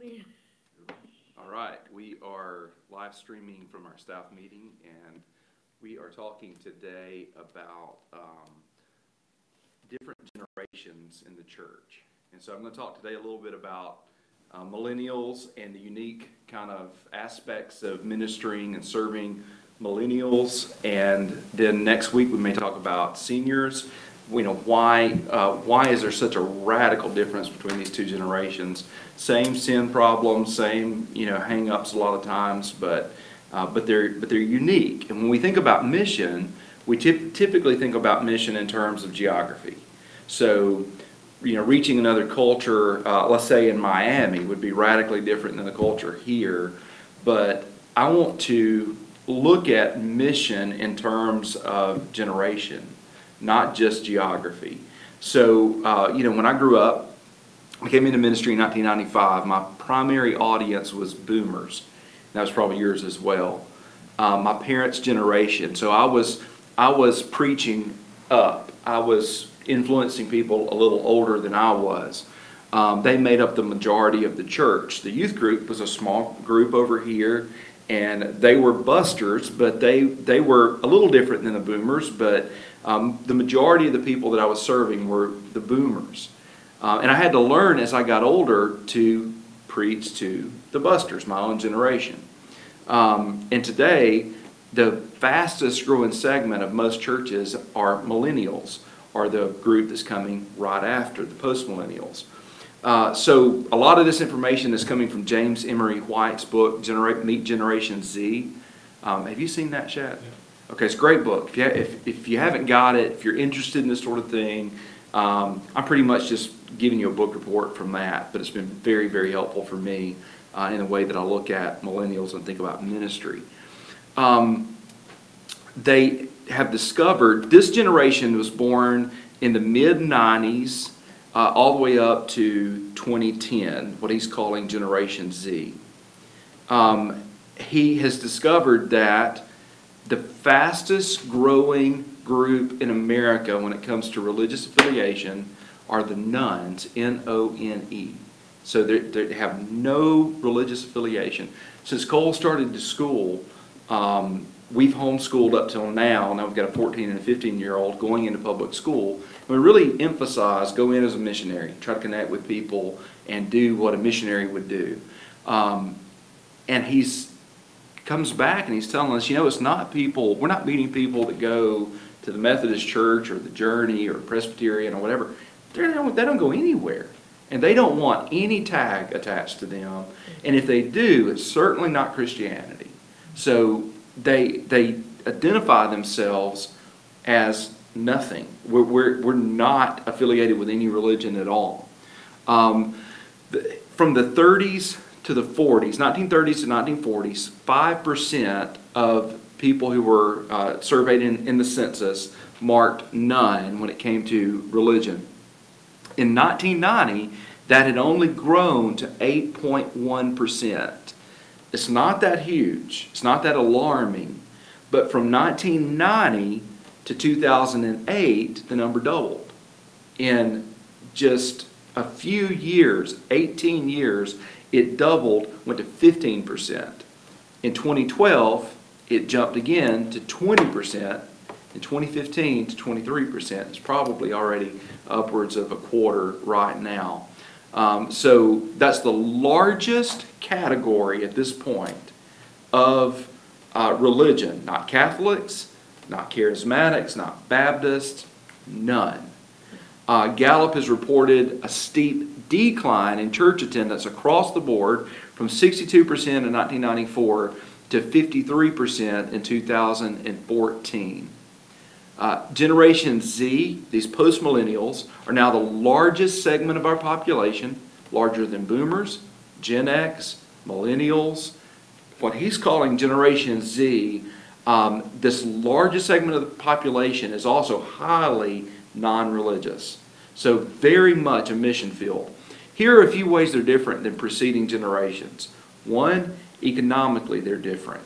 me. All right, we are live streaming from our staff meeting, and we are talking today about um, different generations in the church. And so I'm going to talk today a little bit about uh, millennials and the unique kind of aspects of ministering and serving millennials. And then next week we may talk about seniors. You know why? Uh, why is there such a radical difference between these two generations? Same sin problems, same you know hang-ups a lot of times, but uh, but they're but they're unique. And when we think about mission, we typ- typically think about mission in terms of geography. So you know, reaching another culture, uh, let's say in Miami, would be radically different than the culture here. But I want to look at mission in terms of generation, not just geography. So, uh, you know, when I grew up, I came into ministry in 1995. My primary audience was boomers. That was probably yours as well. Um, my parents' generation. So I was I was preaching up. I was influencing people a little older than I was. Um, they made up the majority of the church. The youth group was a small group over here, and they were busters, but they they were a little different than the boomers. But um, the majority of the people that I was serving were the boomers, uh, and I had to learn as I got older to preach to the busters, my own generation. Um, and today, the fastest growing segment of most churches are millennials are the group that's coming right after the postmillennials. Uh, so a lot of this information is coming from James Emery White's book, Generate, Meet Generation Z. Um, have you seen that, Chad? Yeah. Okay, it's a great book. If you, if, if you haven't got it, if you're interested in this sort of thing, um, I'm pretty much just giving you a book report from that, but it's been very, very helpful for me uh, in the way that I look at millennials and think about ministry. Um, they have discovered this generation was born in the mid 90s uh, all the way up to 2010, what he's calling Generation Z. Um, he has discovered that the fastest growing group in America when it comes to religious affiliation are the nones, N O N E. So they have no religious affiliation. Since Cole started to school, um, we've homeschooled up till now. Now we've got a 14 and a 15 year old going into public school. We really emphasize go in as a missionary, try to connect with people, and do what a missionary would do. Um, and he's comes back and he's telling us, you know, it's not people. We're not meeting people that go to the Methodist Church or the Journey or Presbyterian or whatever. They don't, they don't go anywhere. And they don't want any tag attached to them. And if they do, it's certainly not Christianity. So they, they identify themselves as nothing. We're, we're, we're not affiliated with any religion at all. Um, the, from the 30s to the 40s, 1930s to 1940s, 5% of people who were uh, surveyed in, in the census marked none when it came to religion. In 1990, that had only grown to 8.1%. It's not that huge, it's not that alarming, but from 1990 to 2008, the number doubled. In just a few years, 18 years, it doubled, went to 15%. In 2012, it jumped again to 20%. In 2015 to 23%. It's probably already upwards of a quarter right now. Um, so that's the largest category at this point of uh, religion. Not Catholics, not Charismatics, not Baptists, none. Uh, Gallup has reported a steep decline in church attendance across the board from 62% in 1994 to 53% in 2014. Uh, Generation Z, these post millennials, are now the largest segment of our population, larger than boomers, Gen X, millennials. What he's calling Generation Z, um, this largest segment of the population is also highly non religious. So, very much a mission field. Here are a few ways they're different than preceding generations. One, economically, they're different.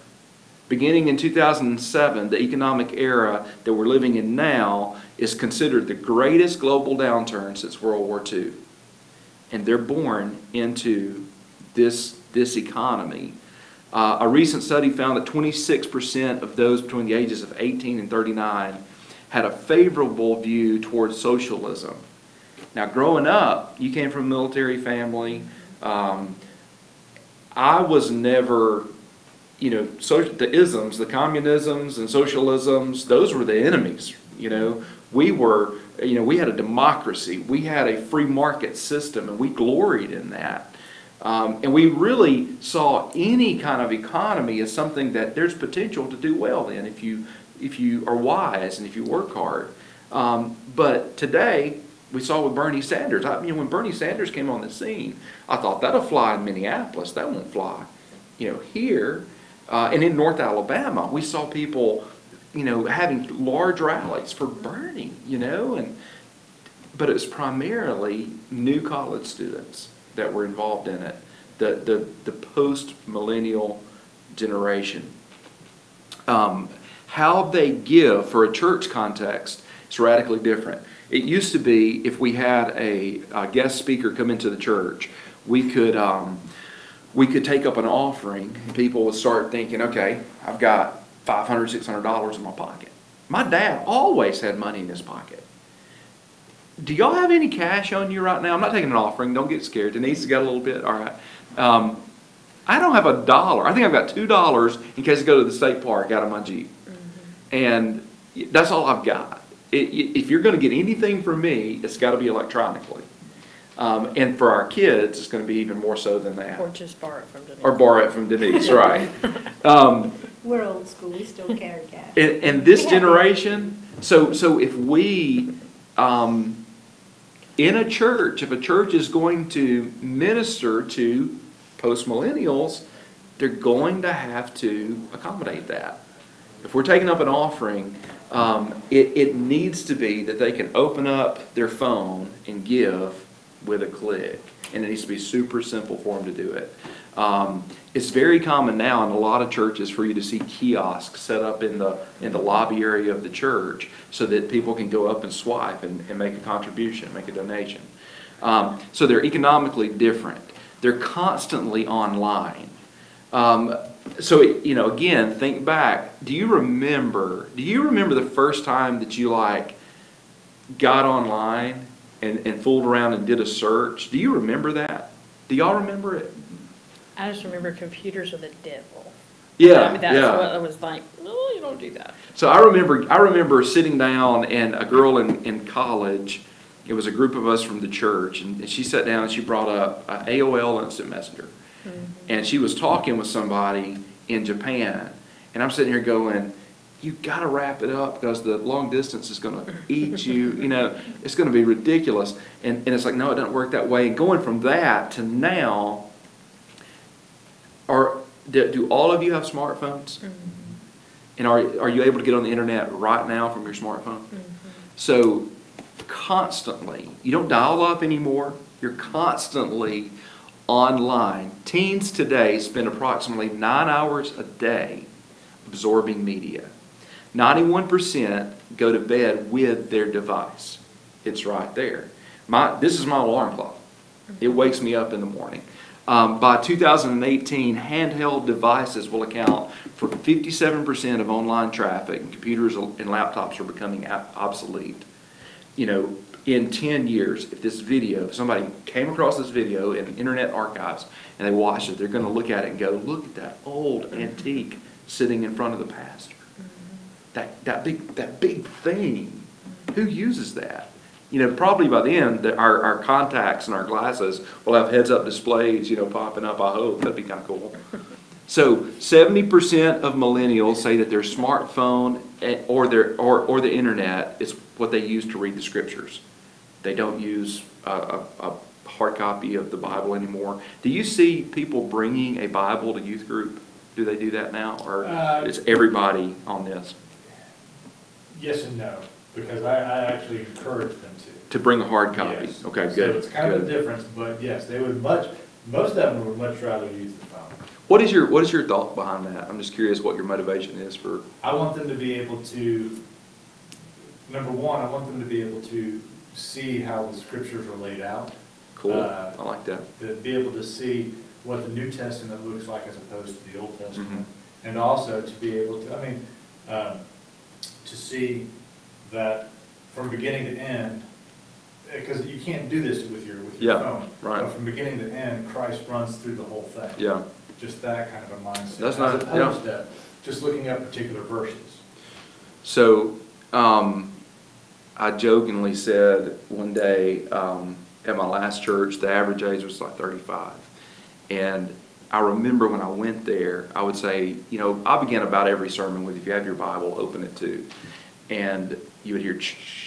Beginning in 2007, the economic era that we're living in now is considered the greatest global downturn since World War II. And they're born into this, this economy. Uh, a recent study found that twenty-six percent of those between the ages of eighteen and thirty-nine had a favorable view towards socialism. Now, growing up, you came from a military family. Um, I was never, you know, social, the isms, the communisms and socialisms, those were the enemies, you know. We were, you know, we had a democracy, we had a free market system, and we gloried in that. Um, and we really saw any kind of economy as something that there's potential to do well in if you, if you are wise and if you work hard. Um, but today, we saw with Bernie Sanders. I mean, when Bernie Sanders came on the scene, I thought that'll fly in Minneapolis. That won't fly, you know, here. Uh, and in North Alabama, we saw people, you know, having large rallies for Bernie, you know, and but it was primarily new college students that were involved in it, the the, the post millennial generation. Um, how they give for a church context is radically different. It used to be if we had a, a guest speaker come into the church, we could um, we could take up an offering, and people would start thinking, okay, I've got $500, $600 in my pocket. My dad always had money in his pocket. Do y'all have any cash on you right now? I'm not taking an offering. Don't get scared. Denise has got a little bit. All right. Um, I don't have a dollar. I think I've got two dollars in case I go to the state park out of my Jeep, and that's all I've got. I- i- if you're going to get anything from me, it's got to be electronically. Um, and for our kids, it's going to be even more so than that. Or just borrow it from Denise. Or borrow it from Denise, right? Um, We're old school, we still carry cash. and, and this We generation, so, so if we, um, in a church, if a church is going to minister to post-millennials, they're going to have to accommodate that. If we're taking up an offering, um, it, it needs to be that they can open up their phone and give with a click. And it needs to be super simple for them to do it. Um, it's very common now in a lot of churches for you to see kiosks set up in the, in the lobby area of the church so that people can go up and swipe and, and make a contribution, make a donation. Um, so they're economically different. They're constantly online. Um, so, you know, again, think back. Do you remember, do you remember the first time that you like got online and, and fooled around and did a search? Do you remember that? Do y'all remember it? I just remember computers are the devil. Yeah, I mean, That's yeah. what I was like, no, you don't do that. So I remember, I remember sitting down and a girl in, in college, it was a group of us from the church, and she sat down and she brought up uh, AOL Instant Messenger. And she was talking with somebody in Japan, and I'm sitting here going, you gotta wrap it up because the long distance is gonna eat you, you know, it's gonna be ridiculous. And, and it's like, no, it doesn't work that way. And going from that to now, are, do, do all of you have smartphones? Mm-hmm. And are, are you able to get on the internet right now from your smartphone? Mm-hmm. So constantly, you don't dial up anymore, you're constantly online. Teens today spend approximately nine hours a day absorbing media. 91% go to bed with their device. It's right there. My, this is my alarm clock. It wakes me up in the morning. Um, by 2018, handheld devices will account for 57% of online traffic, and computers and laptops are becoming obsolete. You know, in 10 years, if this video, if somebody came across this video in Internet Archives and they watched it, they're going to look at it and go, look at that old antique sitting in front of the pastor. That, that big, that big thing. Who uses that? You know, probably by the- our, our contacts and our glasses will have heads-up displays, you know, popping up, I hope. That'd be kind of cool. So seventy percent of millennials say that their smartphone eh, or their, or, or the internet is what they use to read the scriptures. They don't use a, a, a hard copy of the Bible anymore. Do you see people bringing a Bible to youth group? Do they do that now, or Uh, is everybody on this? Yes and no, because I, I actually encourage them to. To bring a hard copy? Yes. Okay, So good, it's kind of a difference, but yes, they would much, most of them would much rather use the phone. What is your, what is your thought behind that? I'm just curious what your motivation is for, I want them to be able to, number one, I want them to be able to see how the scriptures are laid out. cool, Uh, I like that. To be able to see what the New Testament looks like as opposed to the Old Testament. Mm-hmm. And also to be able to, I mean, um, to see that from beginning to end, because you can't do this with your, with your Yeah, phone. right. But from beginning to end, Christ runs through the whole thing. Yeah, Just that kind of a mindset. That's not- As opposed to just looking at particular verses. so, um, I jokingly said one day, um, at my last church, the average age was like thirty-five. And I remember when I went there, I would say, you know, I begin about every sermon with, if you have your Bible, open it to. And you would hear,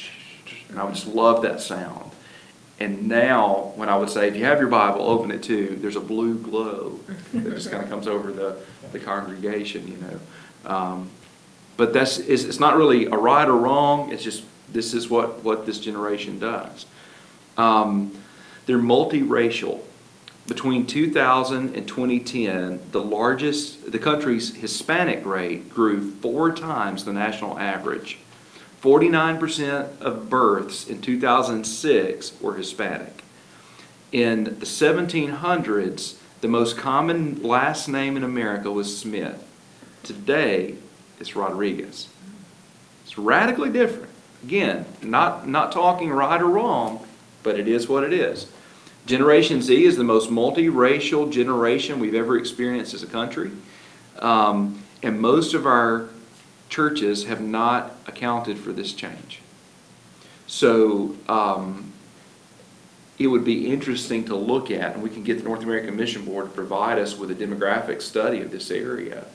and I would just love that sound. And now, when I would say, if you have your Bible, open it to, there's a blue glow that just kind of comes over the, the congregation, you know. Um, But that's, it's, it's not really a right or wrong, it's just, this is what, what this generation does. Um, They're multiracial. Between 2000 and 2010, the largest, the country's Hispanic rate grew four times the national average. 49% of births in 2006 were Hispanic. In the 1700s, the most common last name in America was Smith. Today, it's Rodriguez. It's radically different. Again, not, not talking right or wrong, but it is what it is. Generation Z is the most multiracial generation we've ever experienced as a country. Um, and most of our churches have not accounted for this change. So, um, it would be interesting to look at, and we can get the North American Mission Board to provide us with a demographic study of this area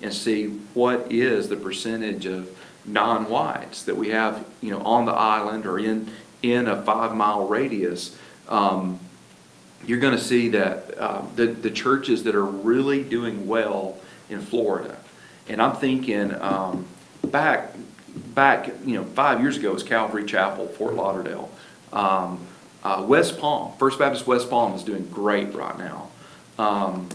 and see what is the percentage of non-whites that we have, you know, on the island or in, in a five-mile radius. Um, you're gonna see that, uh, the, the churches that are really doing well in Florida. And I'm thinking, um, back, back, you know, five years ago was Calvary Chapel, Fort Lauderdale. Um, uh, West Palm, First Baptist West Palm is doing great right now. Um,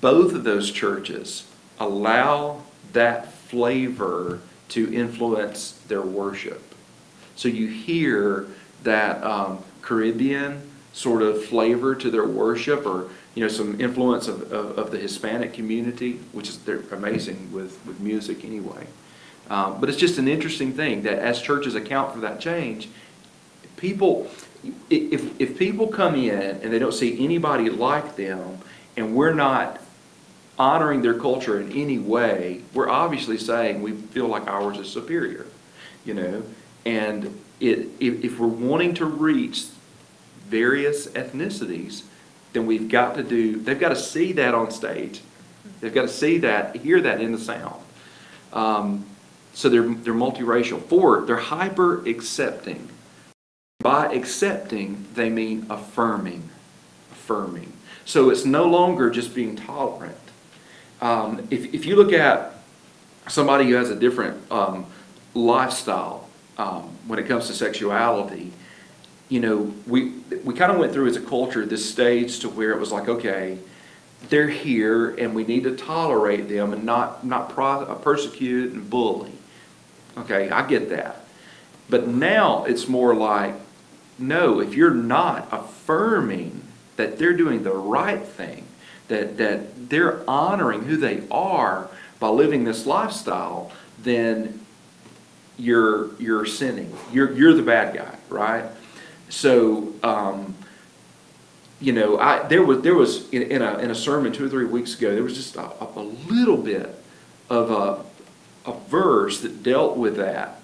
both of those churches allow that flavor to influence their worship. So you hear that um, Caribbean sort of flavor to their worship, or you know, some influence of, of, of the Hispanic community, which is they're amazing with, with music anyway. Um, but it's just an interesting thing that as churches account for that change, people, if, if people come in and they don't see anybody like them, and we're not honoring their culture in any way, we're obviously saying we feel like ours is superior, you know? And it, if, if we're wanting to reach various ethnicities, then we've got to do, they've got to see that on stage. They've got to see that, hear that in the sound. Um, so they're, they're multiracial. Four, they're hyper accepting. By accepting, they mean affirming. Affirming. So it's no longer just being tolerant. Um, if, if you look at somebody who has a different um, lifestyle um, when it comes to sexuality, you know, we, we kind of went through as a culture this stage to where it was like, okay, they're here and we need to tolerate them and not, not uh, persecute and bully. Okay, I get that. But now it's more like, no, if you're not affirming that they're doing the right thing, that, that they're honoring who they are by living this lifestyle, then you're, you're sinning. You're, you're the bad guy, right? So, um, you know, I, there was, there was in, in a, in a sermon two or three weeks ago, there was just a, a little bit of a, a verse that dealt with that.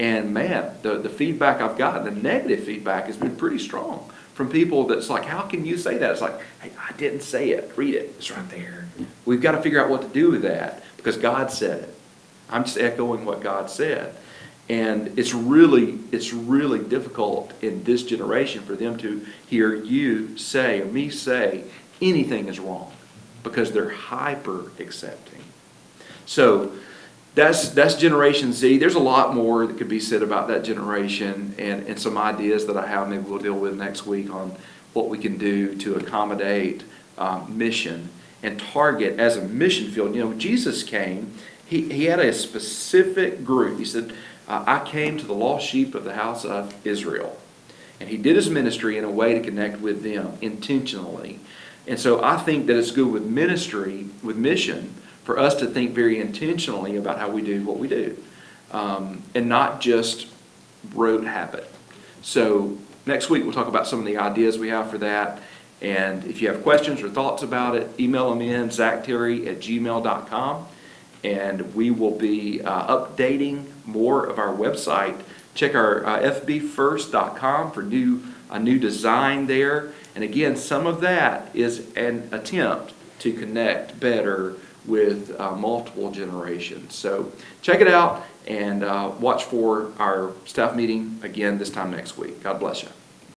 And man, the, the feedback I've gotten, the negative feedback has been pretty strong from people that's like, how can you say that? It's like, hey, I didn't say it. Read it. It's right there. We've got to figure out what to do with that because God said it. I'm just echoing what God said. And it's really, it's really difficult in this generation for them to hear you say, or me say, anything is wrong because they're hyper accepting. So that's, that's Generation Z. There's a lot more that could be said about that generation and, and some ideas that I have maybe we'll deal with next week on what we can do to accommodate um, mission and target as a mission field. You know, Jesus came, he, he had a specific group. He said, I came to the lost sheep of the house of Israel. And he did his ministry in a way to connect with them intentionally. And so I think that it's good with ministry, with mission, for us to think very intentionally about how we do what we do. Um, and not just rote habit. So next week, we'll talk about some of the ideas we have for that. And if you have questions or thoughts about it, email them in, zachterry@gmail.com. And we will be uh, updating more of our website. Check our uh, fbfirst.com for new, a new design there. And again, some of that is an attempt to connect better with uh, multiple generations. So check it out and uh, watch for our staff meeting again this time next week. God bless you.